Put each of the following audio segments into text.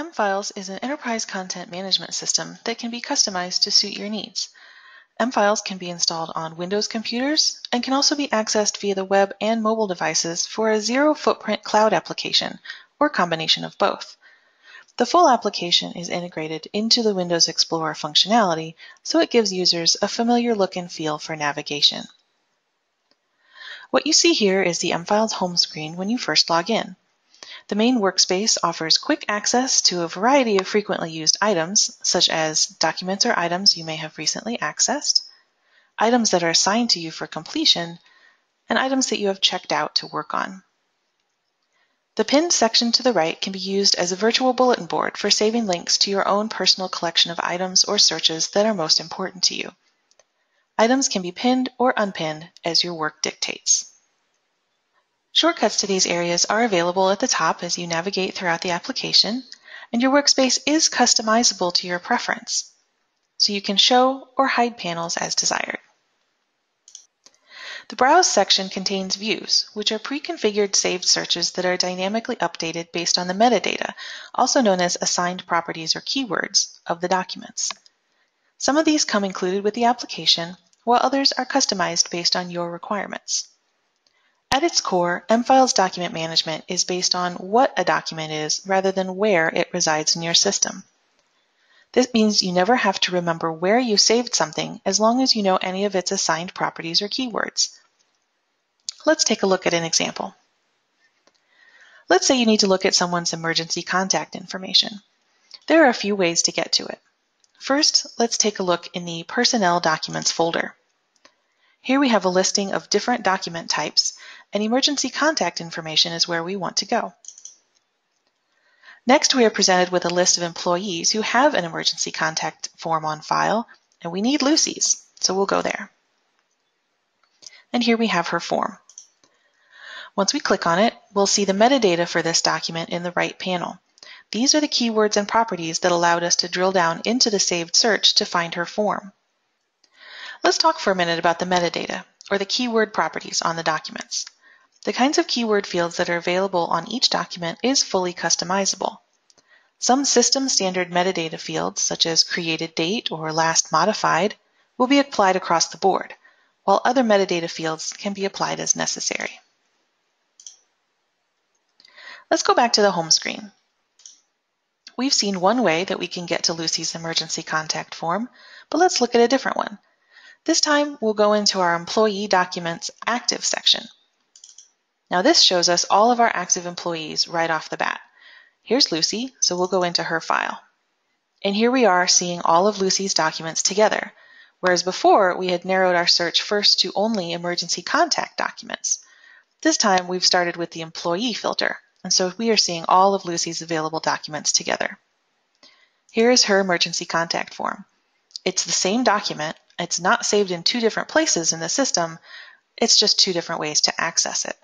M-Files is an enterprise content management system that can be customized to suit your needs. M-Files can be installed on Windows computers and can also be accessed via the web and mobile devices for a zero footprint cloud application or combination of both. The full application is integrated into the Windows Explorer functionality, so it gives users a familiar look and feel for navigation. What you see here is the M-Files home screen when you first log in. The main workspace offers quick access to a variety of frequently used items, such as documents or items you may have recently accessed, items that are assigned to you for completion, and items that you have checked out to work on. The pinned section to the right can be used as a virtual bulletin board for saving links to your own personal collection of items or searches that are most important to you. Items can be pinned or unpinned as your work dictates. Shortcuts to these areas are available at the top as you navigate throughout the application, and your workspace is customizable to your preference, so you can show or hide panels as desired. The Browse section contains views, which are pre-configured saved searches that are dynamically updated based on the metadata, also known as assigned properties or keywords, of the documents. Some of these come included with the application, while others are customized based on your requirements. At its core, M-Files document management is based on what a document is rather than where it resides in your system. This means you never have to remember where you saved something as long as you know any of its assigned properties or keywords. Let's take a look at an example. Let's say you need to look at someone's emergency contact information. There are a few ways to get to it. First, let's take a look in the Personnel Documents folder. Here we have a listing of different document types, and emergency contact information is where we want to go. Next, we are presented with a list of employees who have an emergency contact form on file, and we need Lucy's, so we'll go there. And here we have her form. Once we click on it, we'll see the metadata for this document in the right panel. These are the keywords and properties that allowed us to drill down into the saved search to find her form. Let's talk for a minute about the metadata, or the keyword properties on the documents. The kinds of keyword fields that are available on each document is fully customizable. Some system standard metadata fields, such as created date or last modified, will be applied across the board, while other metadata fields can be applied as necessary. Let's go back to the home screen. We've seen one way that we can get to Lucy's emergency contact form, but let's look at a different one. This time we'll go into our Employee Documents Active section. Now this shows us all of our active employees right off the bat. Here's Lucy, so we'll go into her file. And here we are seeing all of Lucy's documents together, whereas before we had narrowed our search first to only emergency contact documents. This time we've started with the employee filter, and so we are seeing all of Lucy's available documents together. Here is her emergency contact form. It's the same document. It's not saved in two different places in the system. It's just two different ways to access it.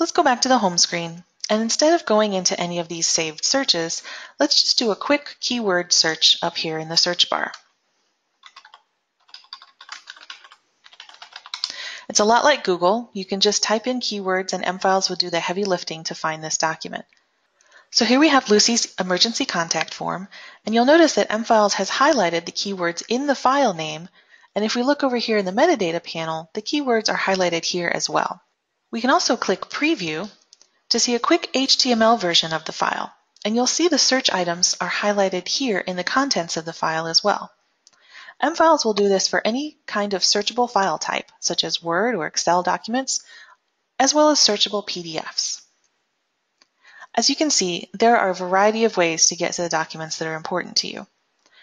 Let's go back to the home screen. And instead of going into any of these saved searches, let's just do a quick keyword search up here in the search bar. It's a lot like Google. You can just type in keywords and M-Files will do the heavy lifting to find this document. So here we have Lucy's emergency contact form, and you'll notice that M-Files has highlighted the keywords in the file name, and if we look over here in the metadata panel, the keywords are highlighted here as well. We can also click Preview to see a quick HTML version of the file, and you'll see the search items are highlighted here in the contents of the file as well. M-Files will do this for any kind of searchable file type, such as Word or Excel documents, as well as searchable PDFs. As you can see, there are a variety of ways to get to the documents that are important to you.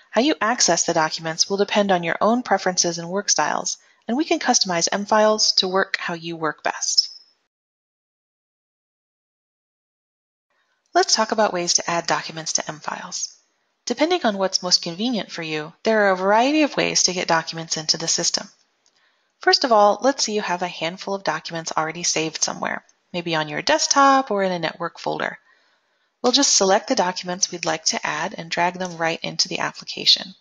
How you access the documents will depend on your own preferences and work styles, and we can customize M-Files to work how you work best. Let's talk about ways to add documents to M-Files. Depending on what's most convenient for you, there are a variety of ways to get documents into the system. First of all, let's say you have a handful of documents already saved somewhere, maybe on your desktop or in a network folder. We'll just select the documents we'd like to add and drag them right into the application.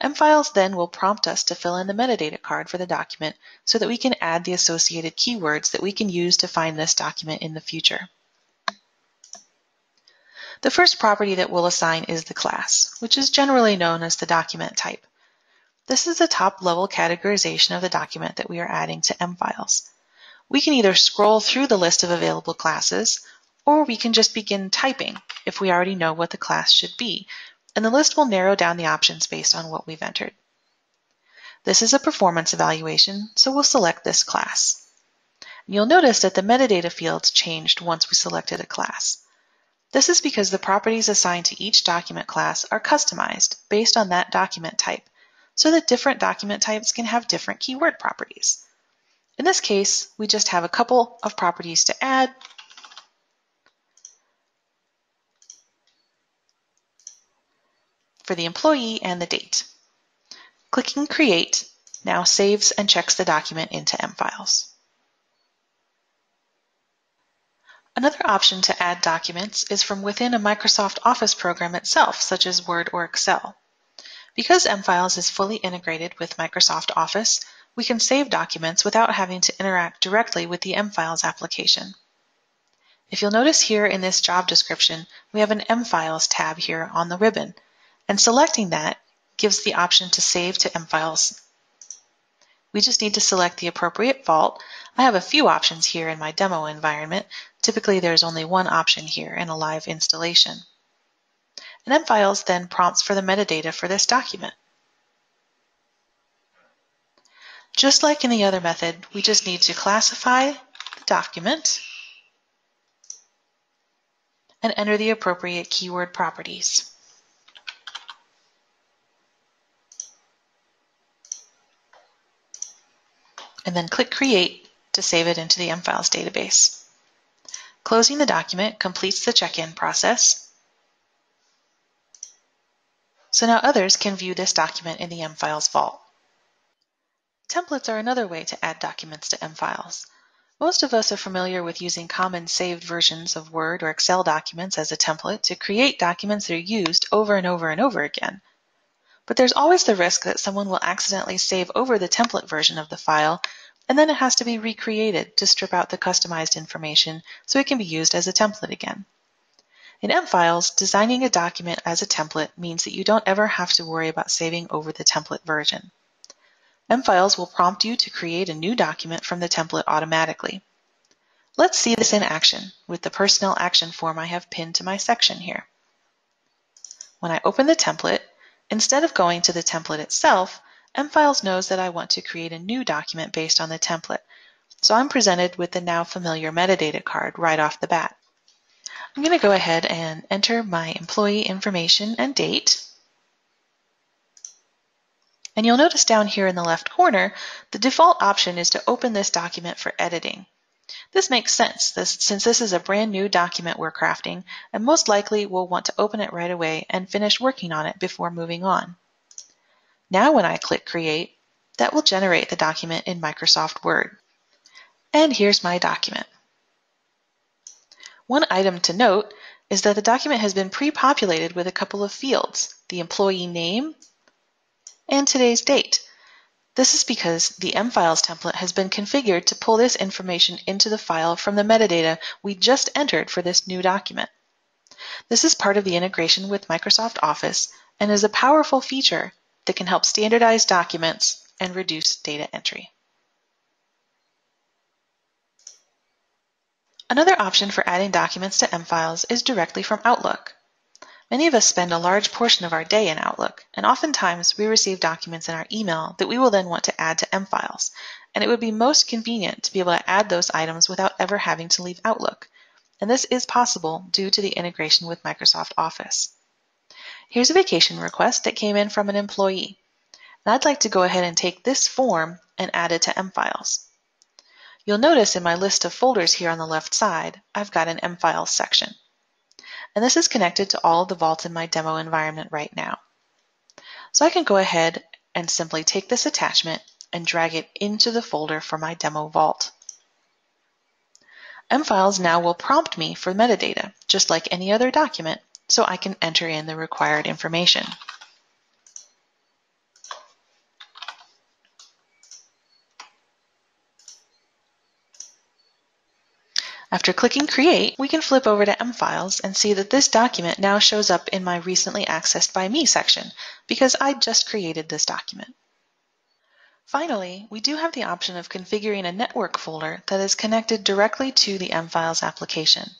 M-Files then will prompt us to fill in the metadata card for the document so that we can add the associated keywords that we can use to find this document in the future. The first property that we'll assign is the class, which is generally known as the document type. This is the top-level categorization of the document that we are adding to M-Files. We can either scroll through the list of available classes, or we can just begin typing if we already know what the class should be, and the list will narrow down the options based on what we've entered. This is a performance evaluation, so we'll select this class. You'll notice that the metadata fields changed once we selected a class. This is because the properties assigned to each document class are customized based on that document type, so that different document types can have different keyword properties. In this case, we just have a couple of properties to add. for the employee and the date. Clicking Create now saves and checks the document into M-Files. Another option to add documents is from within a Microsoft Office program itself, such as Word or Excel. Because M-Files is fully integrated with Microsoft Office, we can save documents without having to interact directly with the M-Files application. If you'll notice here in this job description, we have an M-Files tab here on the ribbon, and selecting that gives the option to save to M-Files. We just need to select the appropriate vault. I have a few options here in my demo environment, Typically, there's only one option here in a live installation. And M-Files then prompts for the metadata for this document. Just like in the other method, we just need to classify the document and enter the appropriate keyword properties. And then click Create to save it into the M-Files database. Closing the document completes the check-in process. So now others can view this document in the M-Files vault. Templates are another way to add documents to M-Files. Most of us are familiar with using common saved versions of Word or Excel documents as a template to create documents that are used over and over and over again. But there's always the risk that someone will accidentally save over the template version of the file and then it has to be recreated to strip out the customized information so it can be used as a template again. In M-Files, designing a document as a template means that you don't ever have to worry about saving over the template version. M-Files will prompt you to create a new document from the template automatically. Let's see this in action with the personnel action form I have pinned to my section here. When I open the template, instead of going to the template itself, M-Files knows that I want to create a new document based on the template, so I'm presented with the now familiar metadata card right off the bat. I'm going to go ahead and enter my employee information and date. And you'll notice down here in the left corner, the default option is to open this document for editing. This makes sense this, since this is a brand new document we're crafting, and most likely we'll want to open it right away and finish working on it before moving on. Now when I click Create, that will generate the document in Microsoft Word. And here's my document. One item to note is that the document has been pre-populated with a couple of fields, the employee name and today's date. This is because the M-Files template has been configured to pull this information into the file from the metadata we just entered for this new document. This is part of the integration with Microsoft Office and is a powerful feature that can help standardize documents and reduce data entry. Another option for adding documents to M-Files is directly from Outlook. Many of us spend a large portion of our day in Outlook, and oftentimes we receive documents in our email that we will then want to add to M-Files, and it would be most convenient to be able to add those items without ever having to leave Outlook. And this is possible due to the integration with Microsoft Office. Here's a vacation request that came in from an employee. And I'd like to go ahead and take this form and add it to M-Files. You'll notice in my list of folders here on the left side, I've got an M-Files section. And this is connected to all the vaults in my demo environment right now. So I can go ahead and simply take this attachment and drag it into the folder for my demo vault. M-Files now will prompt me for metadata, just like any other document, so I can enter in the required information. After clicking Create, we can flip over to M-Files and see that this document now shows up in my Recently Accessed by Me section because I just created this document. Finally, we do have the option of configuring a network folder that is connected directly to the M-Files application.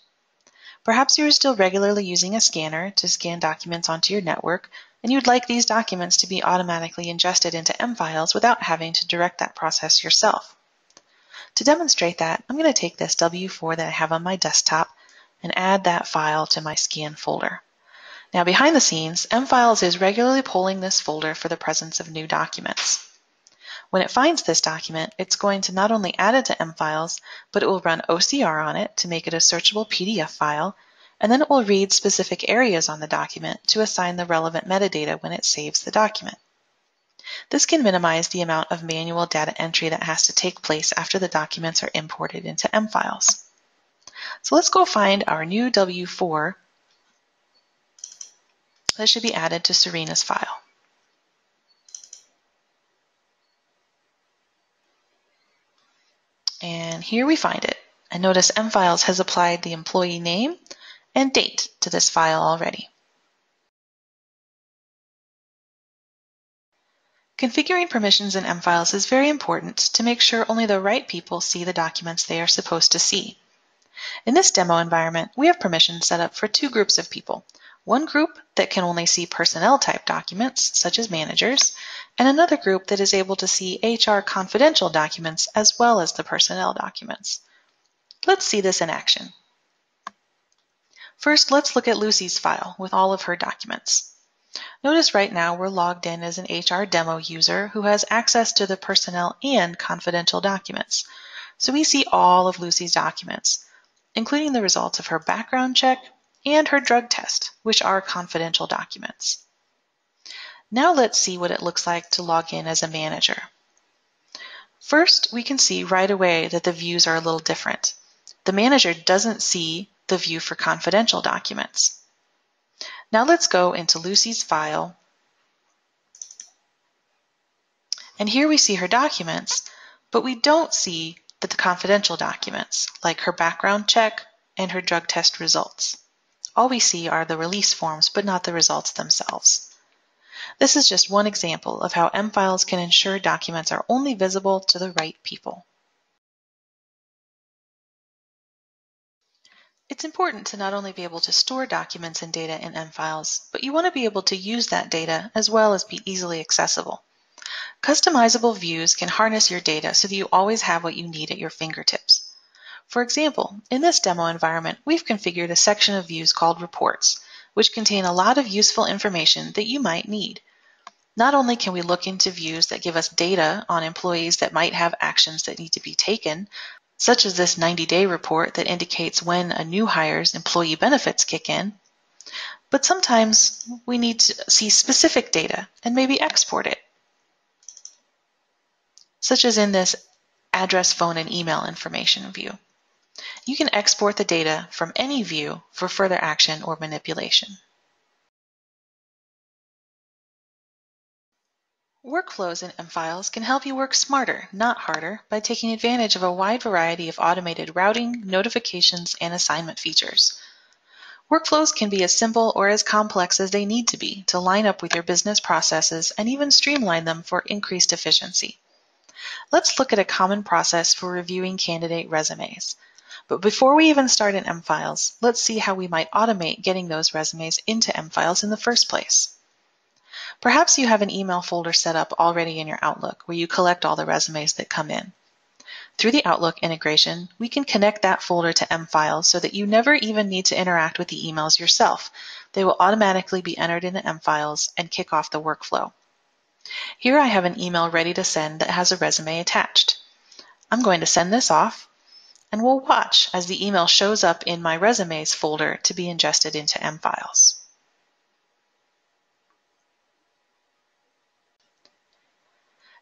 Perhaps you are still regularly using a scanner to scan documents onto your network, and you'd like these documents to be automatically ingested into M-Files without having to direct that process yourself. To demonstrate that, I'm going to take this W4 that I have on my desktop and add that file to my scan folder. Now behind the scenes, M-Files is regularly polling this folder for the presence of new documents. When it finds this document, it's going to not only add it to M-Files, but it will run OCR on it to make it a searchable PDF file, and then it will read specific areas on the document to assign the relevant metadata when it saves the document. This can minimize the amount of manual data entry that has to take place after the documents are imported into M-Files. So let's go find our new W4 that should be added to Serena's file. And here we find it. And notice M-Files has applied the employee name and date to this file already. Configuring permissions in M-Files is very important to make sure only the right people see the documents they are supposed to see. In this demo environment, we have permissions set up for two groups of people. One group that can only see personnel type documents, such as managers, and another group that is able to see HR confidential documents as well as the personnel documents. Let's see this in action. First, let's look at Lucy's file with all of her documents. Notice right now we're logged in as an HR demo user who has access to the personnel and confidential documents. So we see all of Lucy's documents, including the results of her background check and her drug test, which are confidential documents. Now let's see what it looks like to log in as a manager. First, we can see right away that the views are a little different. The manager doesn't see the view for confidential documents. Now let's go into Lucy's file. And here we see her documents, but we don't see the confidential documents, like her background check and her drug test results. All we see are the release forms, but not the results themselves. This is just one example of how M-Files can ensure documents are only visible to the right people. It's important to not only be able to store documents and data in M-Files, but you want to be able to use that data as well as be easily accessible. Customizable views can harness your data so that you always have what you need at your fingertips. For example, in this demo environment, we've configured a section of views called Reports, which contain a lot of useful information that you might need. Not only can we look into views that give us data on employees that might have actions that need to be taken, such as this 90-day report that indicates when a new hire's employee benefits kick in, but sometimes we need to see specific data and maybe export it, such as in this address, phone, and email information view. You can export the data from any view for further action or manipulation. Workflows in M-Files can help you work smarter, not harder, by taking advantage of a wide variety of automated routing, notifications, and assignment features. Workflows can be as simple or as complex as they need to be to line up with your business processes and even streamline them for increased efficiency. Let's look at a common process for reviewing candidate resumes. But before we even start in M-Files, let's see how we might automate getting those resumes into M-Files in the first place. Perhaps you have an email folder set up already in your Outlook where you collect all the resumes that come in. Through the Outlook integration, we can connect that folder to M-Files so that you never even need to interact with the emails yourself. They will automatically be entered into M-Files and kick off the workflow. Here I have an email ready to send that has a resume attached. I'm going to send this off, and we'll watch as the email shows up in my resumes folder to be ingested into M-Files.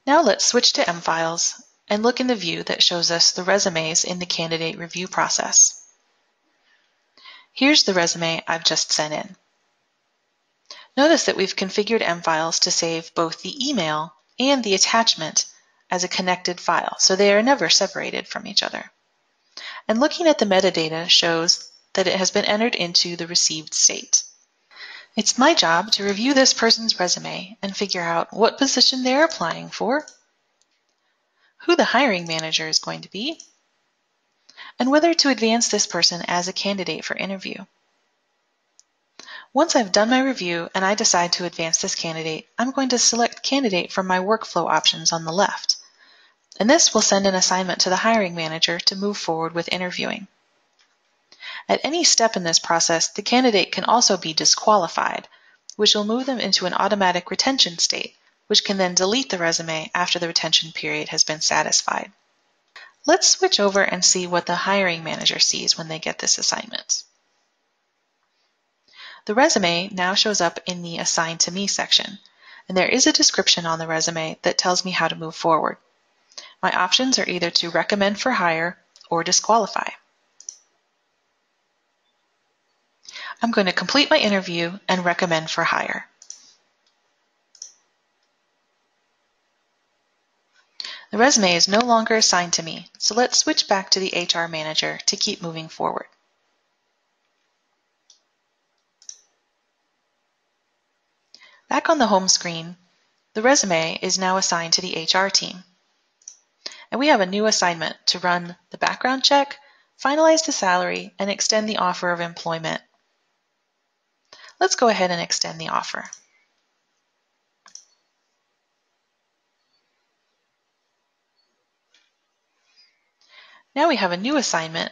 Now let's switch to M-Files and look in the view that shows us the resumes in the candidate review process. Here's the resume I've just sent in. Notice that we've configured M-Files to save both the email and the attachment as a connected file, so they are never separated from each other. and looking at the metadata shows that it has been entered into the received state. It's my job to review this person's resume and figure out what position they're applying for, who the hiring manager is going to be, and whether to advance this person as a candidate for interview. Once I've done my review and I decide to advance this candidate, I'm going to select Candidate from my workflow options on the left. And this will send an assignment to the hiring manager to move forward with interviewing. At any step in this process, the candidate can also be disqualified, which will move them into an automatic retention state, which can then delete the resume after the retention period has been satisfied. Let's switch over and see what the hiring manager sees when they get this assignment. The resume now shows up in the Assign to Me section, and there is a description on the resume that tells me how to move forward. My options are either to recommend for hire or disqualify. I'm going to complete my interview and recommend for hire. The resume is no longer assigned to me, so let's switch back to the HR manager to keep moving forward. Back on the home screen, the resume is now assigned to the HR team. And we have a new assignment to run the background check, finalize the salary, and extend the offer of employment Let's go ahead and extend the offer. Now we have a new assignment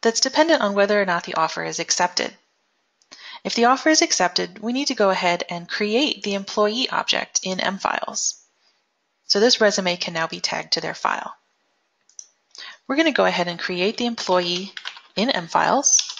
that's dependent on whether or not the offer is accepted. If the offer is accepted, we need to go ahead and create the employee object in M-Files. So this resume can now be tagged to their file. We're going to go ahead and create the employee in M-Files.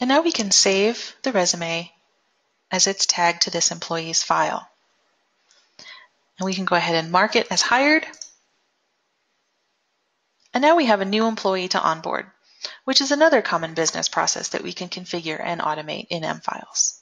And now we can save the resume as it's tagged to this employee's file. And we can go ahead and mark it as hired. And now we have a new employee to onboard, which is another common business process that we can configure and automate in M-Files.